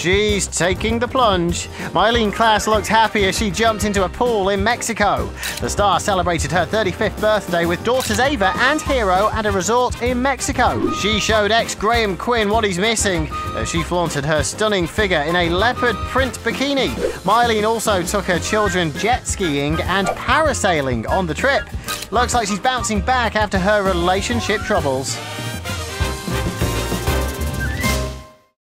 She's taking the plunge. Myleene Klass looked happy as she jumped into a pool in Mexico. The star celebrated her 35th birthday with daughters Ava and Hero at a resort in Mexico. She showed ex Graham Quinn what he's missing as she flaunted her stunning figure in a leopard print bikini. Myleene also took her children jet skiing and parasailing on the trip. Looks like she's bouncing back after her relationship troubles.